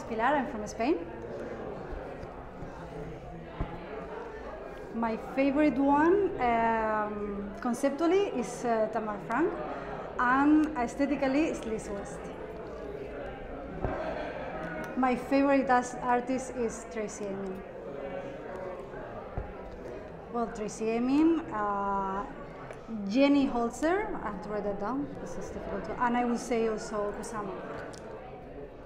is Pilar, I'm from Spain. My favorite one, um, conceptually, is uh, Tamar Frank, and aesthetically, is Liz West. My favorite artist is Tracey Emin. Well, Tracey Emin, uh, Jenny Holzer, I have to write that down, this is difficult to, and I would say also Kusama.